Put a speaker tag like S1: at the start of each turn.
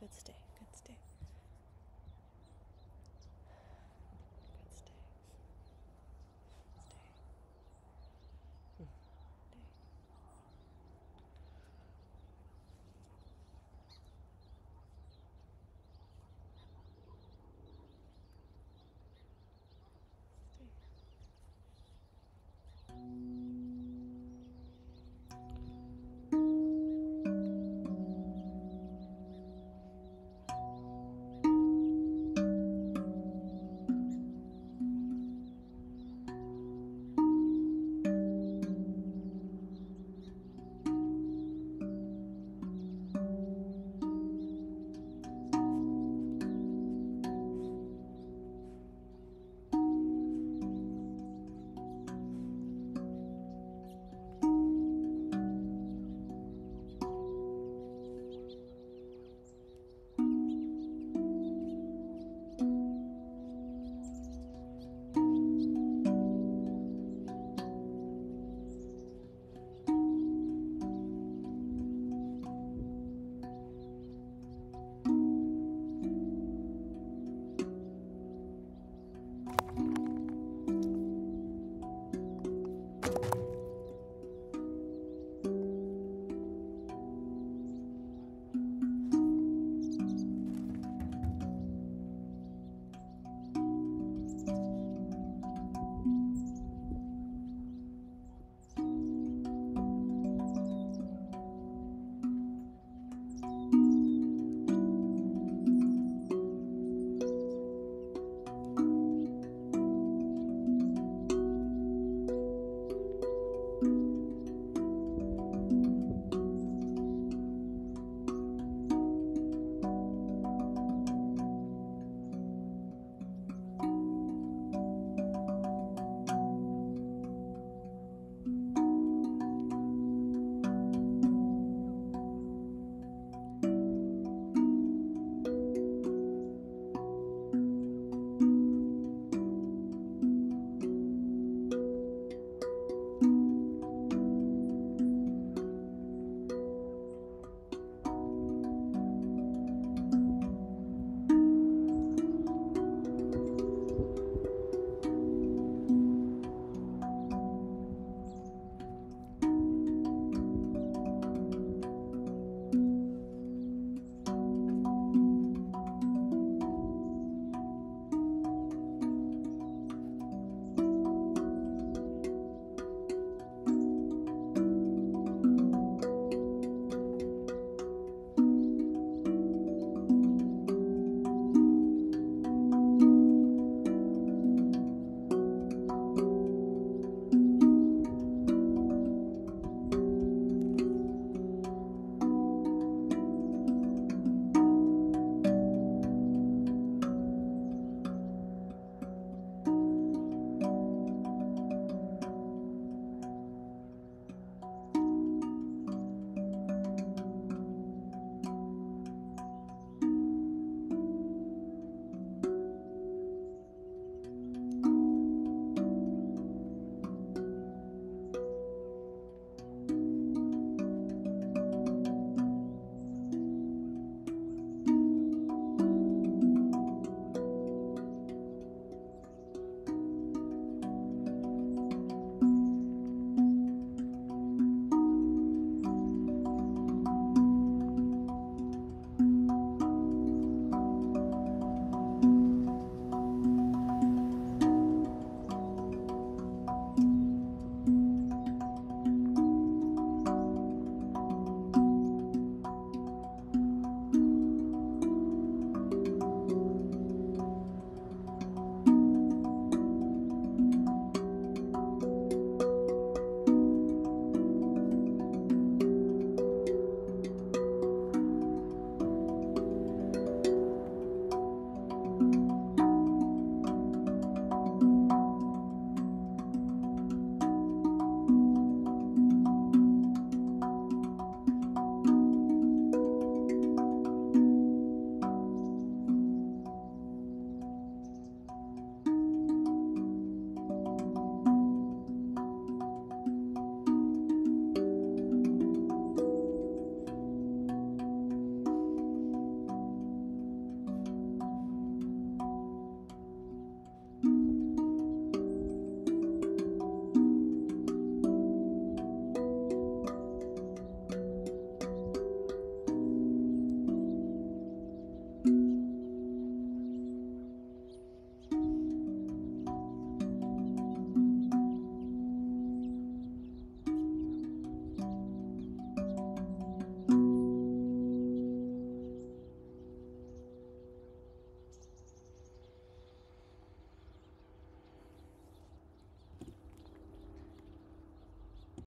S1: Good stay.